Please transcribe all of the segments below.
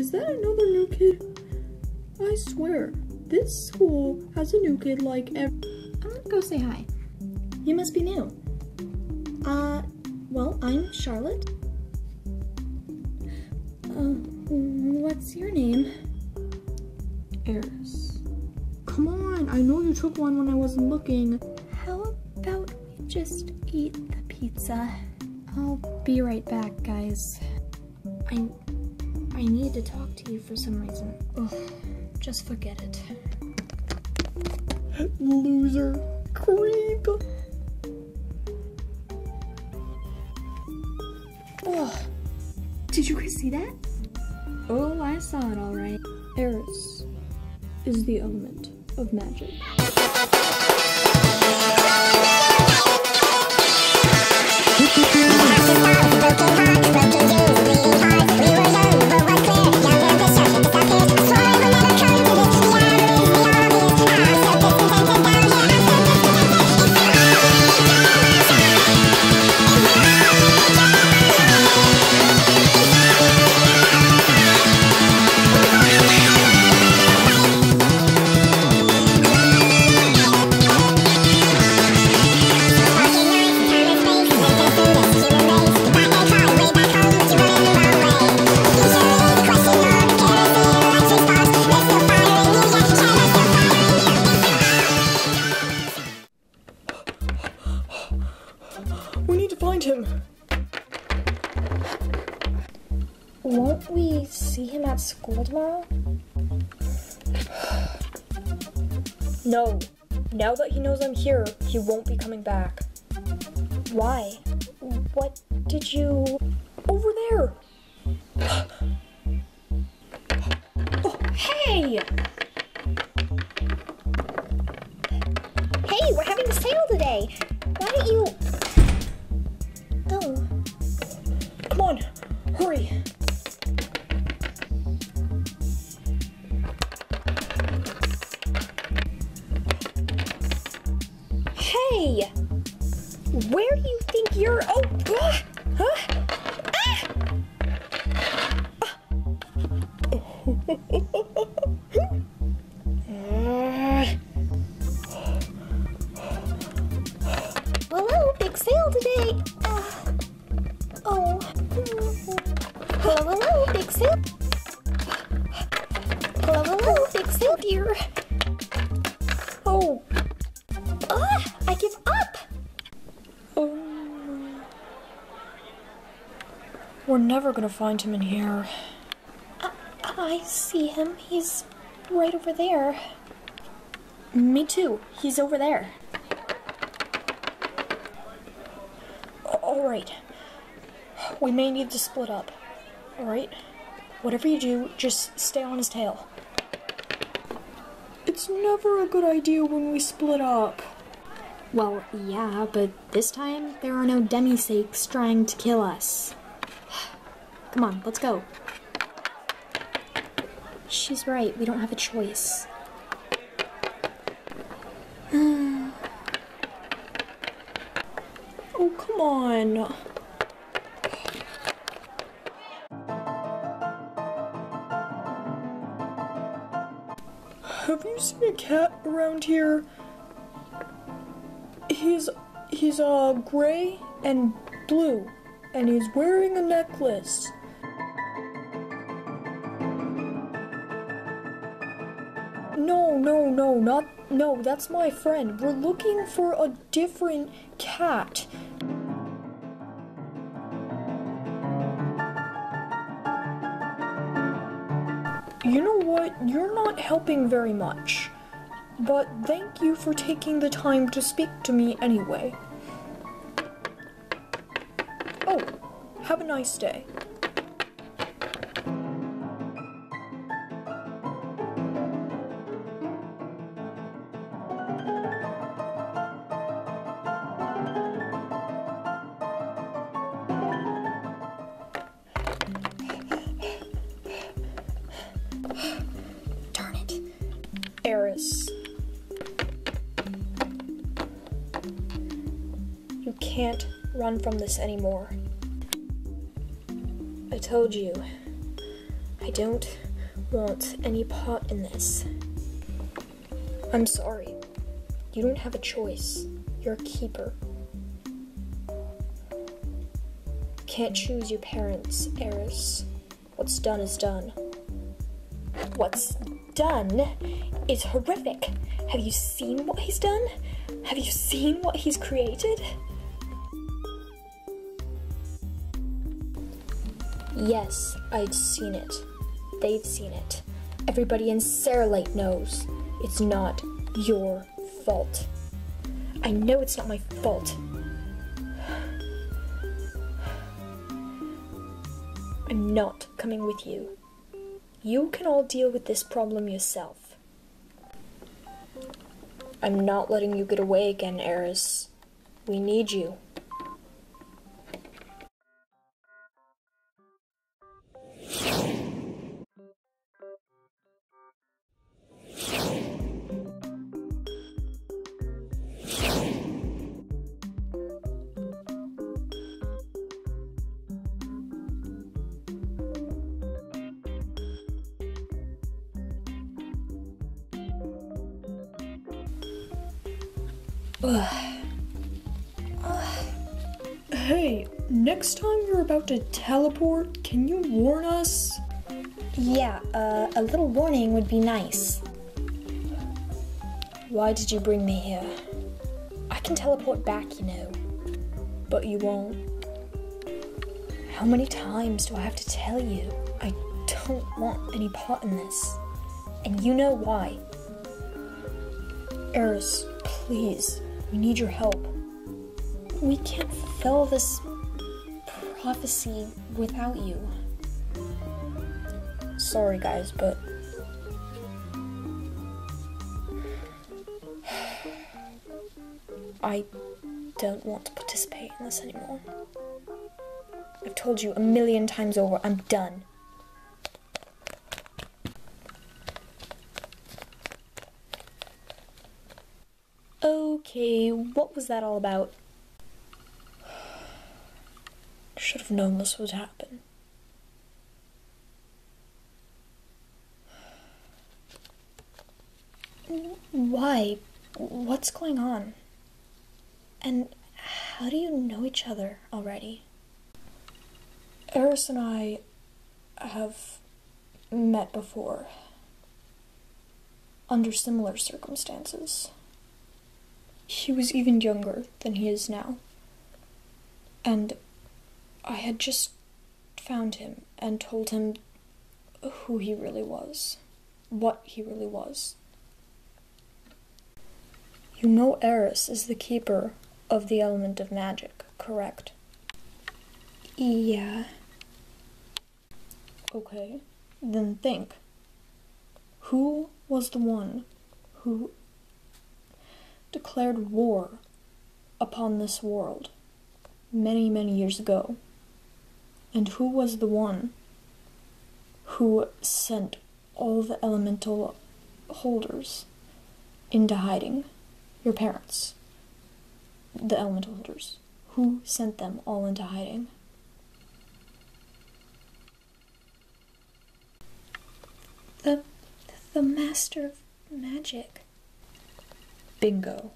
Is that another new kid? I swear, this school has a new kid like every. I'm gonna go say hi. You must be new. Uh, well, I'm Charlotte. Uh, what's your name? Eris. Come on, I know you took one when I wasn't looking. How about we just eat the pizza? I'll be right back, guys. I I need to talk to you for some reason. Ugh, just forget it. Loser. Creep. Ugh. Did you guys see that? Oh, I saw it all right. Eris is the element of magic. Won't we see him at school tomorrow? No. Now that he knows I'm here, he won't be coming back. Why? What did you. Over there! Oh, hey! Hey, we're having a sale today. Why don't you. Hey! Where do you think you're. Oh! We're never gonna find him in here. I see him. He's right over there. Me too. He's over there. Alright. We may need to split up. Alright? Whatever you do, just stay on his tail. It's never a good idea when we split up. Well, yeah, but this time there are no demisakes trying to kill us. Come on, let's go. She's right, we don't have a choice. Oh, come on. Have you seen a cat around here? He's he's uh gray and blue and he's wearing a necklace. No, no, no, not no, that's my friend. We're looking for a different cat. You know what? You're not helping very much. But thank you for taking the time to speak to me anyway. Oh, have a nice day. Can't run from this anymore. I told you. I don't want any part in this. I'm sorry. You don't have a choice. You're a keeper. Can't choose your parents, Eris. What's done is done. What's done is horrific. Have you seen what he's done? Have you seen what he's created? Yes, I'd seen it. They've seen it. Everybody in Saralite knows. It's not your fault. I know it's not my fault. I'm not coming with you. You can all deal with this problem yourself. I'm not letting you get away again, Eris. We need you. Hey, next time you're about to teleport, can you warn us? Yeah, uh, a little warning would be nice. Why did you bring me here? I can teleport back, you know. But you won't. How many times do I have to tell you? I don't want any part in this. And you know why. Eris, please, we need your help. We can't fulfill this prophecy without you. Sorry, guys, but. I don't want to participate in this anymore. I've told you a million times over, I'm done. Okay, what was that all about? Should have known this would happen. Why? What's going on? And how do you know each other already? Eris and I have met before. Under similar circumstances. He was even younger than he is now. And I had just found him and told him who he really was, what he really was. You know Eris is the keeper of the element of magic, correct? Yeah. Okay, then think. Who was the one who declared war upon this world many, many years ago? And who was the one who sent all the elemental holders into hiding? Your parents. The elemental holders. Who sent them all into hiding? The the master of magic. Bingo.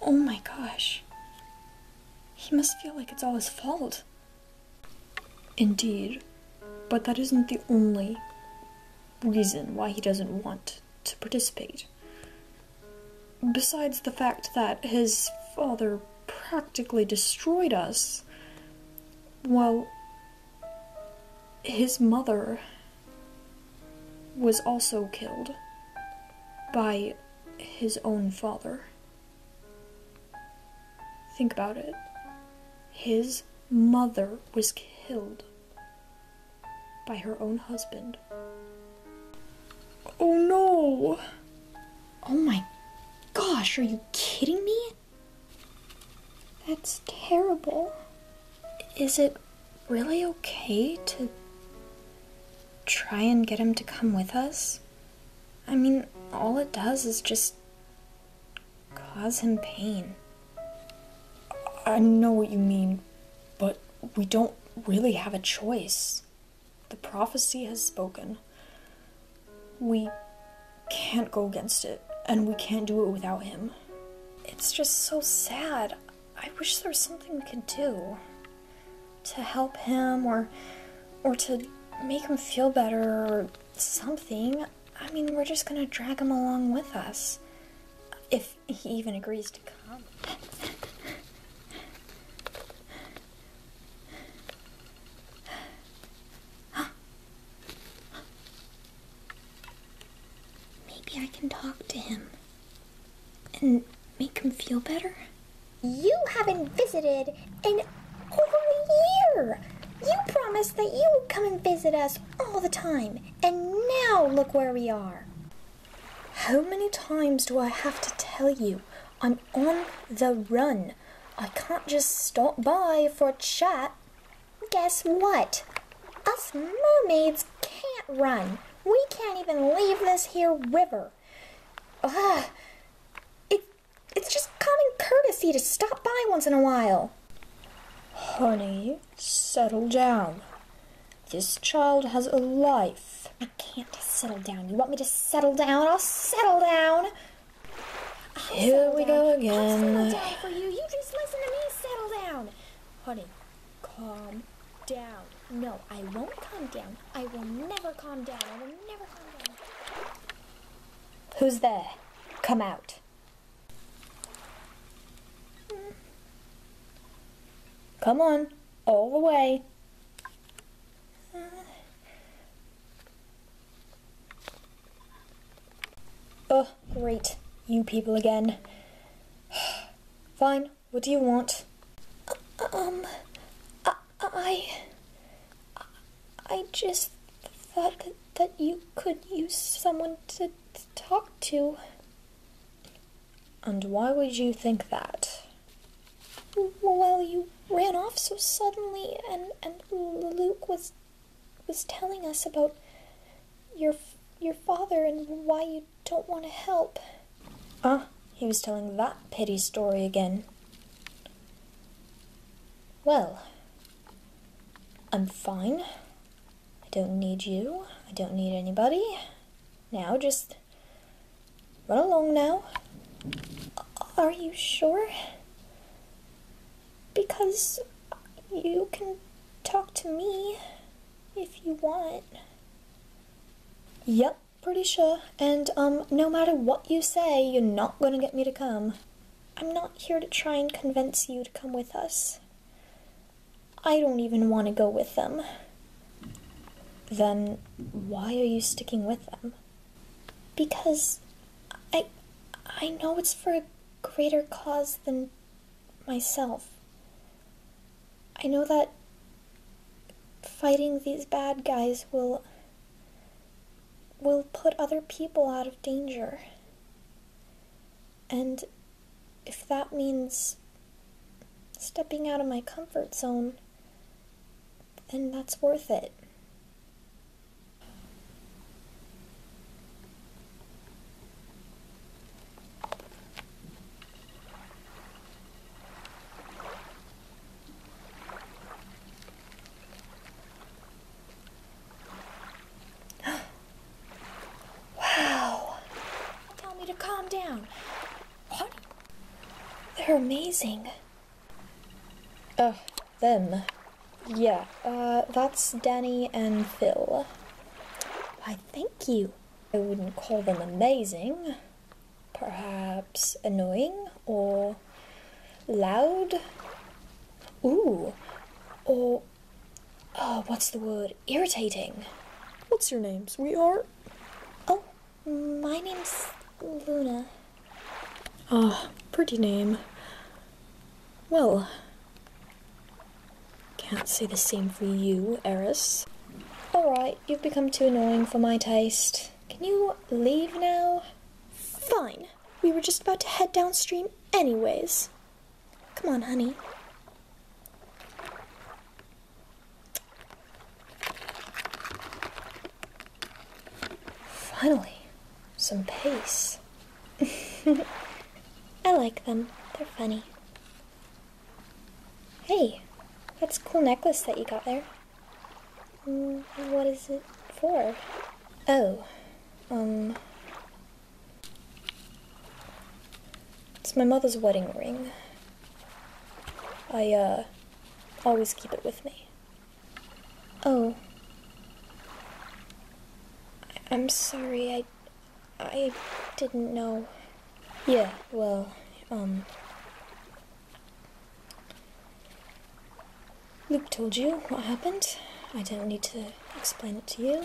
Oh my gosh. He must feel like it's all his fault. Indeed. But that isn't the only reason why he doesn't want to participate. Besides the fact that his father practically destroyed us, well, his mother was also killed by his own father. Think about it. His mother was killed by her own husband. Oh no! Oh my gosh, are you kidding me? That's terrible. Is it really okay to try and get him to come with us? I mean, all it does is just cause him pain. I know what you mean, but we don't really have a choice. The prophecy has spoken. We can't go against it, and we can't do it without him. It's just so sad. I wish there was something we could do to help him or or to make him feel better or something. I mean, we're just gonna drag him along with us. If he even agrees to come. Maybe I can talk to him and make him feel better. You haven't visited in over a year. You promised that you would come and visit us all the time, and now look where we are. How many times do I have to tell you? I'm on the run. I can't just stop by for a chat. Guess what? Us mermaids can't run. We can't even leave this here river. Ugh. It, it's just common courtesy to stop by once in a while. Honey, settle down. This child has a life. I can't settle down. You want me to settle down? I'll settle down. I'll Here settle we down. go I'll again. settle down for you. You just listen to me settle down. Honey, calm down. No, I won't calm down. I will never calm down. I will never calm down. Who's there? Come out. Come on, all the way. Oh, great. You people again. Fine, what do you want? Um, I, I, just thought that, that you could use someone to, to talk to. And why would you think that? Well, you ran off so suddenly, and and Luke was was telling us about your your father and why you don't want to help. Ah, he was telling that pity story again. Well, I'm fine. I don't need you. I don't need anybody. Now, just run along now. Are you sure? Because you can talk to me if you want. Yep, pretty sure. And, um, no matter what you say, you're not gonna get me to come. I'm not here to try and convince you to come with us. I don't even want to go with them. Then why are you sticking with them? Because I I know it's for a greater cause than myself. I know that fighting these bad guys will will put other people out of danger. And if that means stepping out of my comfort zone, then that's worth it. wow. Tell me to calm down. What? They're amazing. Oh, them. Yeah, uh, that's Danny and Phil. Why, thank you. I wouldn't call them amazing. Perhaps annoying or loud. Ooh, or oh, what's the word? Irritating. What's your name, sweetheart? Oh, my name's Luna. Ah, pretty name. Well, can't say the same for you, Eris. Alright, you've become too annoying for my taste. Can you leave now? Fine. We were just about to head downstream anyways. Come on, honey. Finally, some pace. I like them. They're funny. Hey, that's a cool necklace that you got there. Mm, What is it for? Oh, um. It's my mother's wedding ring. I, uh, always keep it with me. Oh. I- I'm sorry, I. I didn't know. Yeah, well, um. Luke told you what happened. I don't need to explain it to you.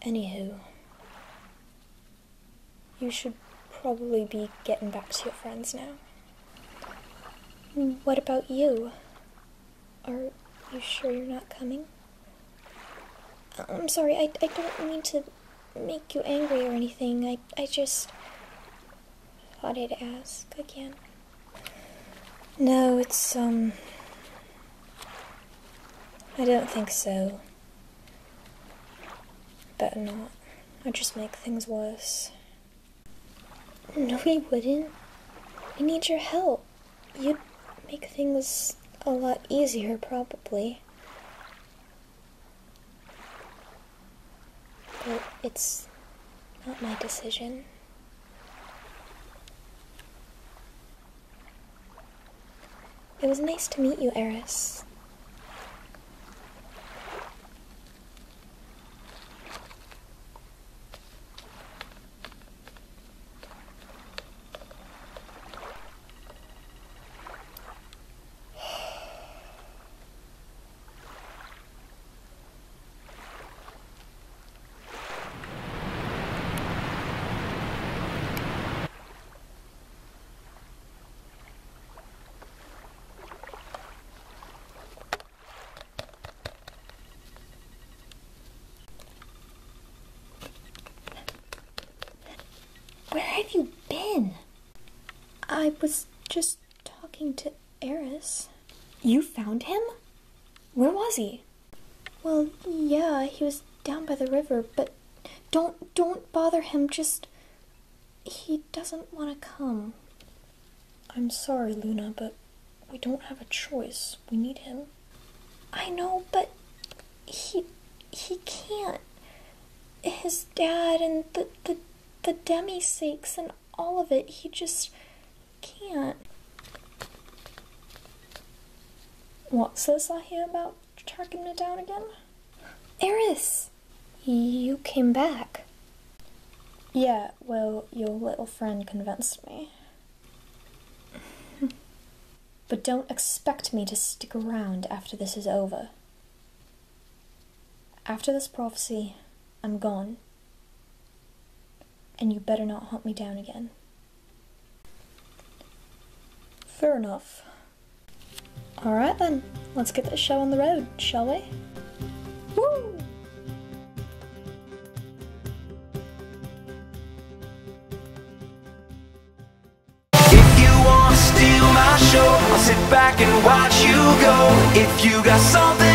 Anywho, you should probably be getting back to your friends now. What about you? Are you sure you're not coming? Uh, I'm sorry, I, I don't mean to make you angry or anything. I, I just thought I'd ask again. No, it's, um. I don't think so. Better not. I'd just make things worse. No, we wouldn't. We need your help. You'd make things a lot easier, probably. But it's not my decision. It was nice to meet you, Eris. Where have you been? I was just talking to Eris. You found him? Where was he? Well, yeah, he was down by the river, but don't don't bother him. Just he doesn't want to come. I'm sorry, Luna, but we don't have a choice. We need him. I know, but he he can't. His dad and the the the demi sakes and all of it. He just can't. What's this I hear about tracking it down again? Eris! You came back. Yeah, well, your little friend convinced me. but don't expect me to stick around after this is over. After this prophecy, I'm gone. And you better not hunt me down again. Fair enough. Alright then, let's get this show on the road, shall we? If you wanna steal my show, I'll sit back and watch you go. If you got something